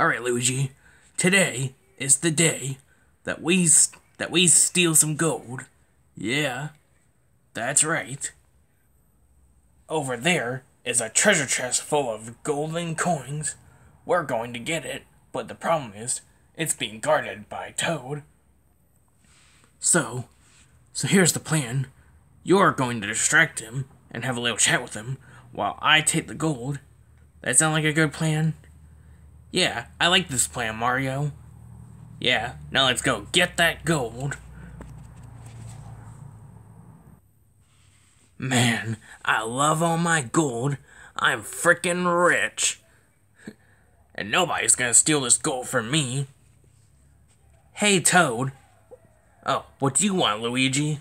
Alright, Luigi. Today is the day that we that we steal some gold. Yeah. That's right. Over there is a treasure chest full of golden coins. We're going to get it, but the problem is it's being guarded by Toad. So, so here's the plan. You're going to distract him and have a little chat with him while I take the gold. That sound like a good plan? Yeah, I like this plan, Mario. Yeah, now let's go get that gold. Man, I love all my gold. I'm frickin' rich. And nobody's gonna steal this gold from me. Hey, Toad. Oh, what do you want, Luigi?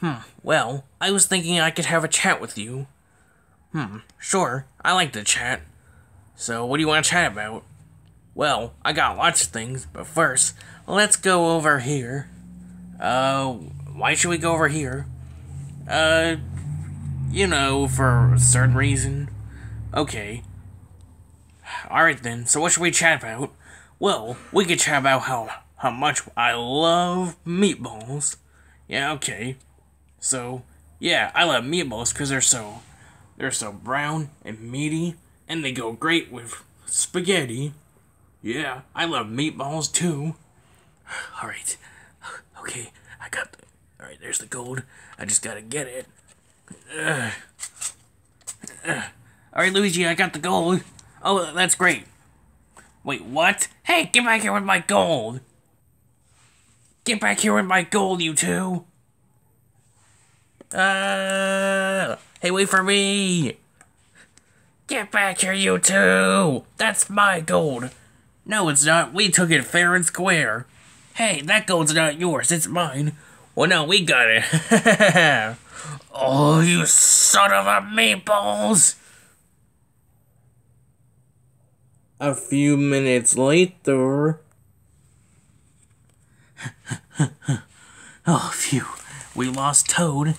Hmm, well, I was thinking I could have a chat with you. Hmm, sure, I like to chat. So, what do you want to chat about? Well, I got lots of things, but first, let's go over here. Uh, why should we go over here? Uh, you know, for a certain reason. Okay. Alright then, so what should we chat about? Well, we could chat about how, how much I love meatballs. Yeah, okay. So, yeah, I love meatballs because they're so, they're so brown and meaty, and they go great with spaghetti. Yeah, I love meatballs too. Alright. Okay, I got the. Alright, there's the gold. I just gotta get it. Uh, uh. Alright, Luigi, I got the gold. Oh, that's great. Wait, what? Hey, get back here with my gold! Get back here with my gold, you two! Uh, hey, wait for me! Get back here, you two! That's my gold! No, it's not. We took it fair and square. Hey, that gold's not yours. It's mine. Well, no, we got it. oh, you son of a meatballs! A few minutes later. oh, phew. We lost Toad.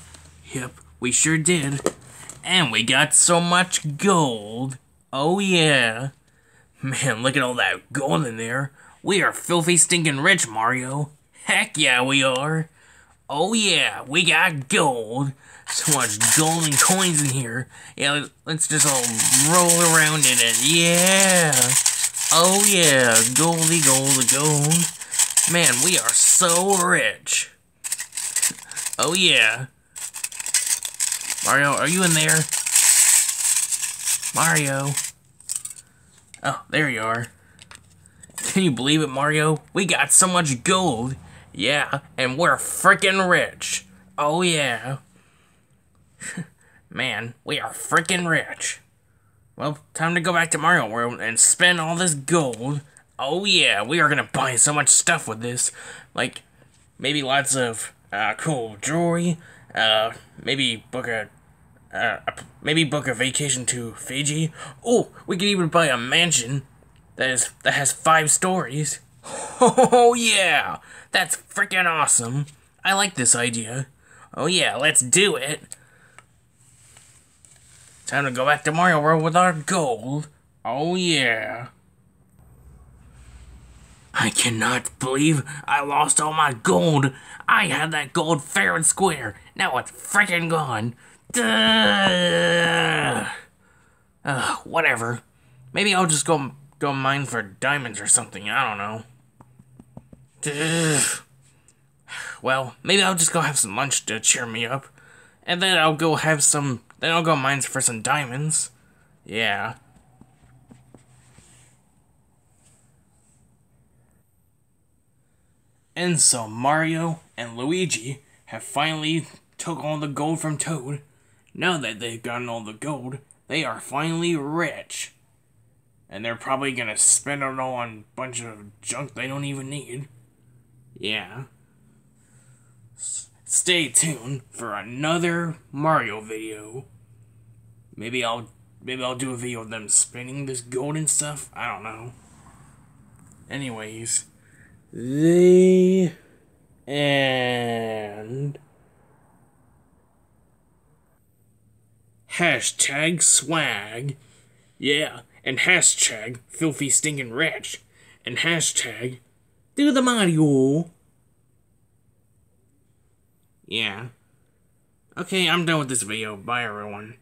Yep, we sure did. And we got so much gold. Oh, yeah. Man, look at all that gold in there. We are filthy stinking rich, Mario. Heck yeah, we are. Oh yeah, we got gold. So much gold and coins in here. Yeah, let's just all roll around in it. Yeah. Oh yeah, goldy gold gold. Man, we are so rich. Oh yeah. Mario, are you in there? Mario. Oh, there you are. Can you believe it, Mario? We got so much gold. Yeah, and we're freaking rich. Oh, yeah. Man, we are freaking rich. Well, time to go back to Mario World and spend all this gold. Oh, yeah, we are gonna buy so much stuff with this. Like, maybe lots of uh, cool jewelry. Uh, maybe book a uh, maybe book a vacation to Fiji. Oh, we could even buy a mansion that is that has five stories. Oh yeah, that's freaking awesome. I like this idea. Oh yeah, let's do it. Time to go back to Mario World with our gold. Oh yeah. I cannot believe I lost all my gold. I had that gold fair and square. Now it's freaking gone. Uh, whatever. Maybe I'll just go go mine for diamonds or something. I don't know. Well, maybe I'll just go have some lunch to cheer me up, and then I'll go have some. Then I'll go mine for some diamonds. Yeah. And so Mario and Luigi have finally took all the gold from Toad now that they've gotten all the gold, they are finally rich. And they're probably gonna spend it all on a bunch of junk they don't even need. Yeah. S stay tuned for another Mario video. Maybe I'll maybe I'll do a video of them spending this gold and stuff. I don't know. Anyways, the and Hashtag swag. Yeah, and hashtag filthy stinking wretch. and hashtag do the Mario. Yeah. Okay, I'm done with this video. Bye, everyone.